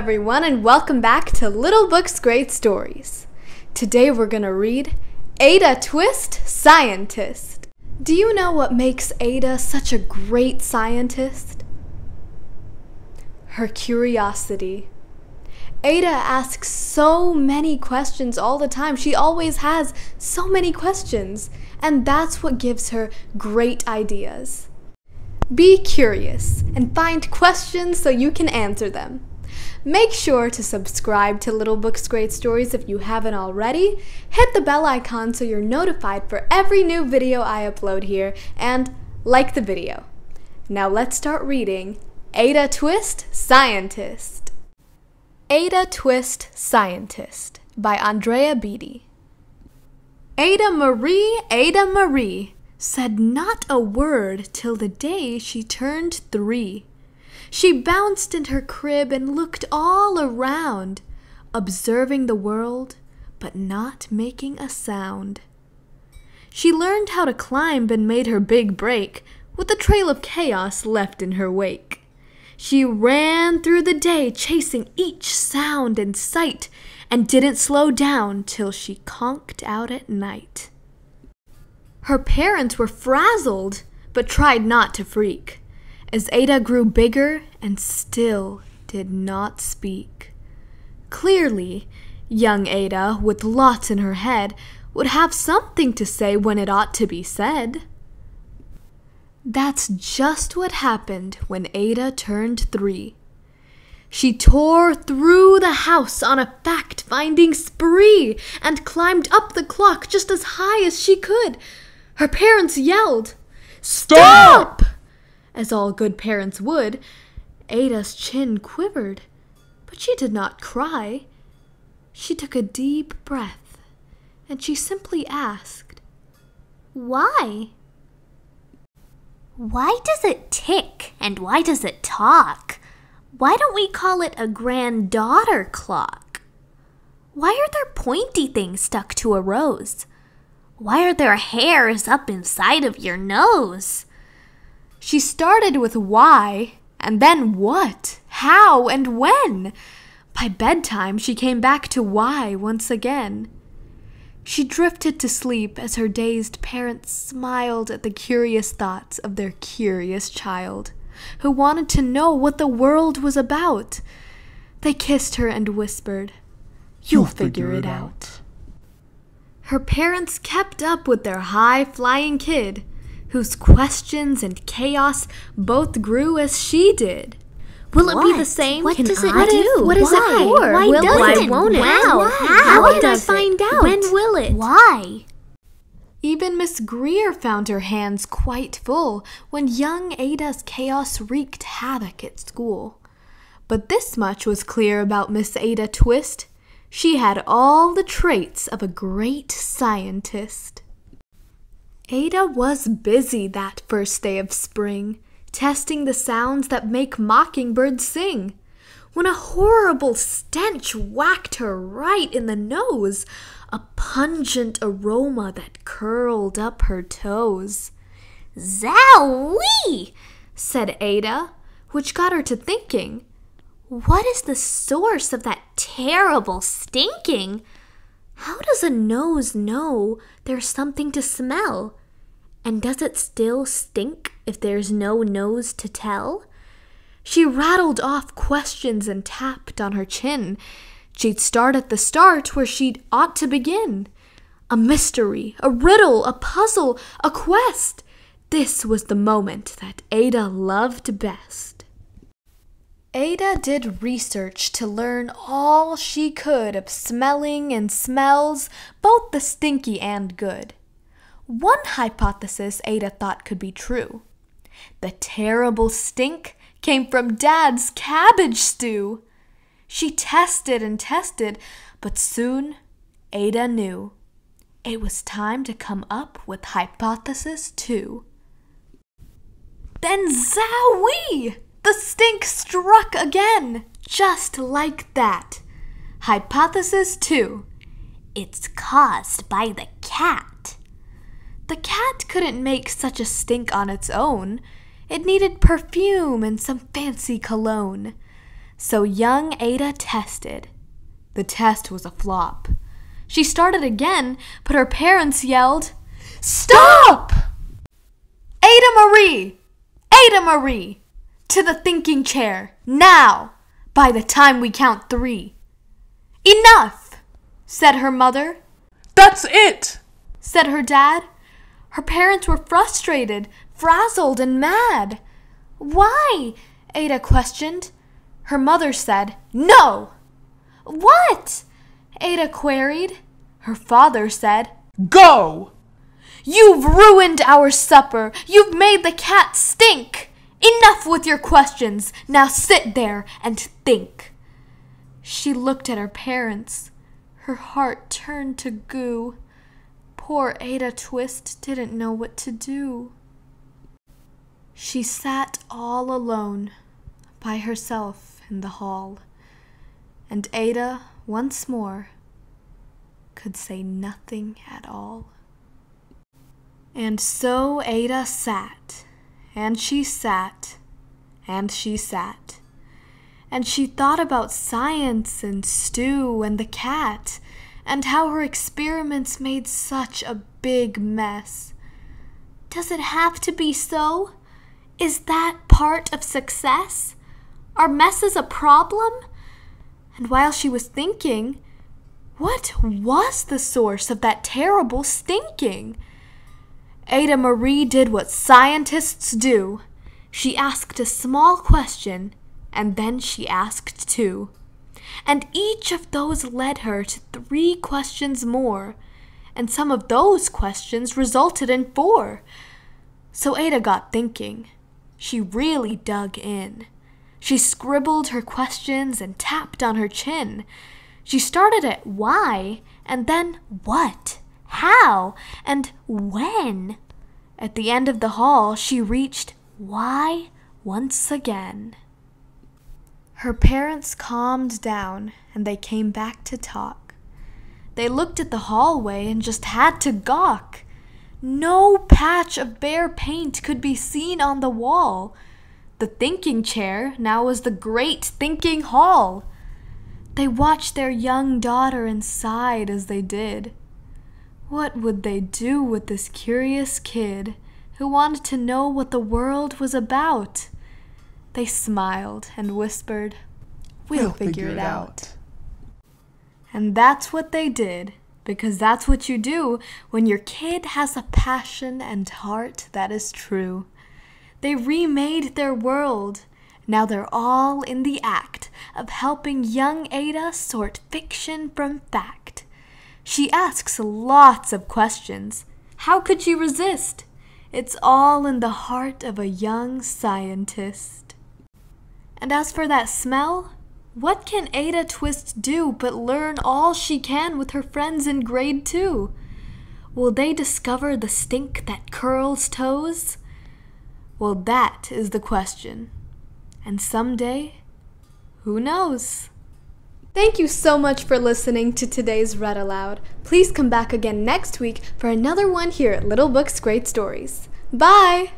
everyone, and welcome back to Little Books Great Stories. Today we're going to read Ada Twist, Scientist. Do you know what makes Ada such a great scientist? Her curiosity. Ada asks so many questions all the time. She always has so many questions, and that's what gives her great ideas. Be curious and find questions so you can answer them. Make sure to subscribe to Little Books Great Stories if you haven't already. Hit the bell icon so you're notified for every new video I upload here, and like the video. Now let's start reading Ada Twist, Scientist. Ada Twist, Scientist by Andrea Beaty. Ada Marie, Ada Marie, said not a word till the day she turned three. She bounced in her crib and looked all around, observing the world, but not making a sound. She learned how to climb and made her big break, with a trail of chaos left in her wake. She ran through the day chasing each sound and sight, and didn't slow down till she conked out at night. Her parents were frazzled, but tried not to freak as Ada grew bigger and still did not speak. Clearly, young Ada, with lots in her head, would have something to say when it ought to be said. That's just what happened when Ada turned three. She tore through the house on a fact finding spree and climbed up the clock just as high as she could. Her parents yelled, Stop! As all good parents would, Ada's chin quivered, but she did not cry. She took a deep breath, and she simply asked, Why? Why does it tick and why does it talk? Why don't we call it a granddaughter clock? Why are there pointy things stuck to a rose? Why are there hairs up inside of your nose? She started with why, and then what, how, and when. By bedtime, she came back to why once again. She drifted to sleep as her dazed parents smiled at the curious thoughts of their curious child, who wanted to know what the world was about. They kissed her and whispered, You'll, You'll figure, figure, it out. out. Her parents kept up with their high flying kid whose questions and chaos both grew as she did. Will what? it be the same? What Can does it I do? What is Why? it for? Why, will does it? Why won't it? Wow. Why? How, How does I find it? out? When will it? Why? Even Miss Greer found her hands quite full when young Ada's chaos wreaked havoc at school. But this much was clear about Miss Ada Twist. She had all the traits of a great scientist. Ada was busy that first day of spring, testing the sounds that make mockingbirds sing, when a horrible stench whacked her right in the nose, a pungent aroma that curled up her toes. Zowee! said Ada, which got her to thinking. What is the source of that terrible stinking? How does a nose know there's something to smell? And does it still stink if there's no nose to tell? She rattled off questions and tapped on her chin. She'd start at the start where she'd ought to begin. A mystery, a riddle, a puzzle, a quest. This was the moment that Ada loved best. Ada did research to learn all she could of smelling and smells, both the stinky and good. One hypothesis Ada thought could be true. The terrible stink came from Dad's cabbage stew. She tested and tested, but soon Ada knew. It was time to come up with hypothesis two. Then zowie! The stink struck again, just like that. Hypothesis two. It's caused by the cat. The cat couldn't make such a stink on its own. It needed perfume and some fancy cologne. So young Ada tested. The test was a flop. She started again, but her parents yelled, Stop! Ada Marie! Ada Marie! To the thinking chair, now! By the time we count three. Enough! said her mother. That's it! said her dad. Her parents were frustrated, frazzled, and mad. Why? Ada questioned. Her mother said, No! What? Ada queried. Her father said, Go! You've ruined our supper. You've made the cat stink. Enough with your questions. Now sit there and think. She looked at her parents. Her heart turned to goo. Poor Ada Twist didn't know what to do. She sat all alone by herself in the hall, and Ada once more could say nothing at all. And so Ada sat, and she sat, and she sat, and she thought about science and stew and the cat, and how her experiments made such a big mess. Does it have to be so? Is that part of success? Are messes a problem? And while she was thinking, what was the source of that terrible stinking? Ada Marie did what scientists do. She asked a small question, and then she asked two. And each of those led her to three questions more, and some of those questions resulted in four. So Ada got thinking. She really dug in. She scribbled her questions and tapped on her chin. She started at why, and then what, how, and when. At the end of the hall, she reached why once again. Her parents calmed down and they came back to talk. They looked at the hallway and just had to gawk. No patch of bare paint could be seen on the wall. The thinking chair now was the great thinking hall. They watched their young daughter and sighed as they did. What would they do with this curious kid who wanted to know what the world was about? They smiled and whispered, We'll, We'll figure, it out. And that's what they did, because that's what you do when your kid has a passion and heart that is true. They remade their world. Now they're all in the act of helping young Ada sort fiction from fact. She asks lots of questions. How could she resist? It's all in the heart of a young scientist. And as for that smell, what can Ada Twist do but learn all she can with her friends in grade two? Will they discover the stink that curls toes? Well, that is the question. And someday, who knows? Thank you so much for listening to today's Read Aloud. Please come back again next week for another one here at Little Books Great Stories. Bye!